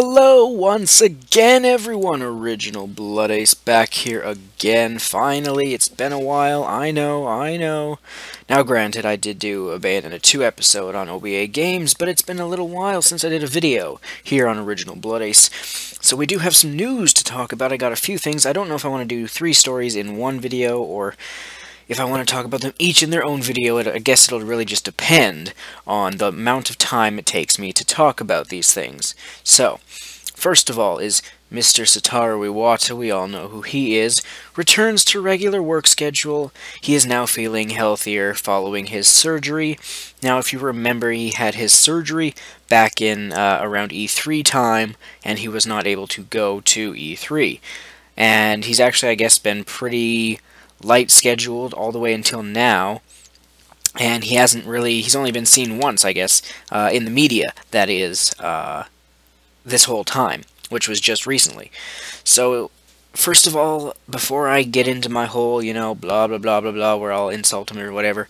Hello once again everyone, Original Blood Ace back here again, finally, it's been a while, I know, I know. Now granted, I did do a Bayonetta 2 episode on OBA Games, but it's been a little while since I did a video here on Original Blood Ace. So we do have some news to talk about, I got a few things, I don't know if I want to do three stories in one video, or if I want to talk about them each in their own video, I guess it'll really just depend on the amount of time it takes me to talk about these things. So, first of all is Mr. Satoru Iwata, we all know who he is, returns to regular work schedule. He is now feeling healthier following his surgery. Now, if you remember, he had his surgery back in uh, around E3 time, and he was not able to go to E3. And he's actually, I guess, been pretty light scheduled all the way until now. And he hasn't really, he's only been seen once, I guess, uh, in the media, that is, uh, this whole time, which was just recently. So, first of all, before I get into my whole, you know, blah, blah, blah, blah, blah, where I'll insult him or whatever,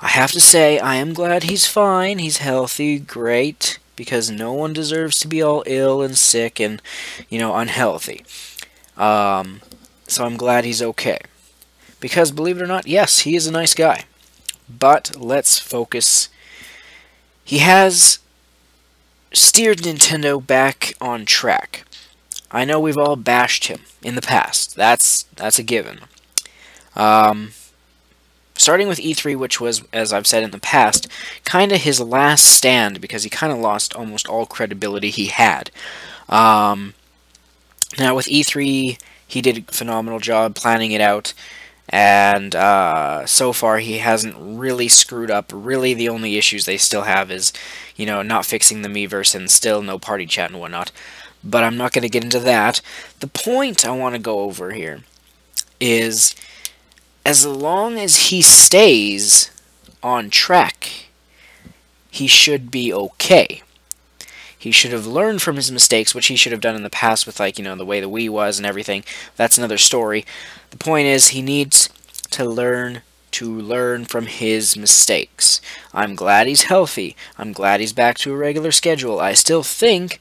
I have to say, I am glad he's fine, he's healthy, great, because no one deserves to be all ill and sick and, you know, unhealthy. Um, so I'm glad he's okay. Because, believe it or not, yes, he is a nice guy. But let's focus. He has steered Nintendo back on track. I know we've all bashed him in the past. That's that's a given. Um, starting with E3, which was, as I've said in the past, kind of his last stand because he kind of lost almost all credibility he had. Um, now with E3, he did a phenomenal job planning it out and uh, so far he hasn't really screwed up. Really, the only issues they still have is, you know, not fixing the Miiverse and still no party chat and whatnot. But I'm not going to get into that. The point I want to go over here is, as long as he stays on track, he should be okay. He should have learned from his mistakes, which he should have done in the past with, like, you know, the way the Wii was and everything. That's another story. The point is, he needs to learn to learn from his mistakes. I'm glad he's healthy. I'm glad he's back to a regular schedule. I still think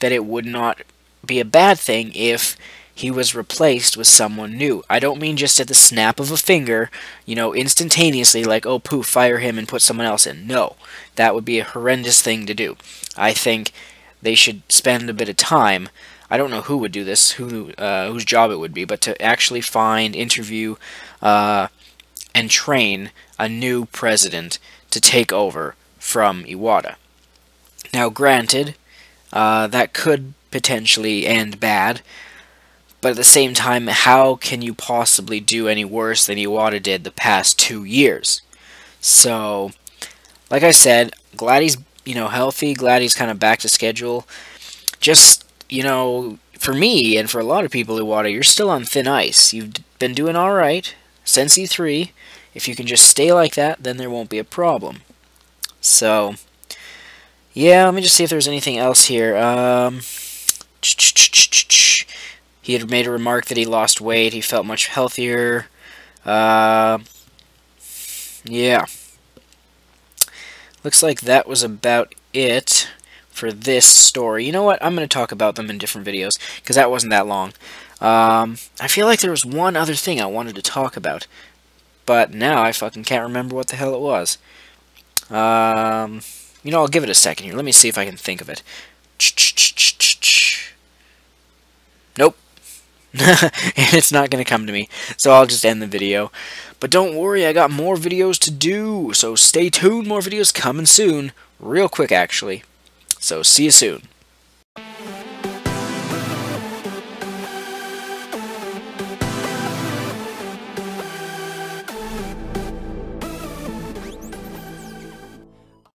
that it would not be a bad thing if he was replaced with someone new. I don't mean just at the snap of a finger, you know, instantaneously, like, oh, poof, fire him and put someone else in. No, that would be a horrendous thing to do. I think they should spend a bit of time. I don't know who would do this, who uh, whose job it would be, but to actually find, interview, uh, and train a new president to take over from Iwata. Now, granted, uh, that could potentially end bad, but at the same time, how can you possibly do any worse than Iwata did the past two years? So, like I said, glad he's, you know, healthy, glad he's kind of back to schedule. Just, you know, for me and for a lot of people, Iwata, you're still on thin ice. You've been doing alright since E3. If you can just stay like that, then there won't be a problem. So, yeah, let me just see if there's anything else here. Um, he had made a remark that he lost weight, he felt much healthier. Uh, yeah. Looks like that was about it for this story. You know what? I'm going to talk about them in different videos, because that wasn't that long. Um, I feel like there was one other thing I wanted to talk about, but now I fucking can't remember what the hell it was. Um, you know, I'll give it a second here. Let me see if I can think of it. and it's not going to come to me, so I'll just end the video. But don't worry, I got more videos to do, so stay tuned, more videos coming soon. Real quick, actually. So, see you soon.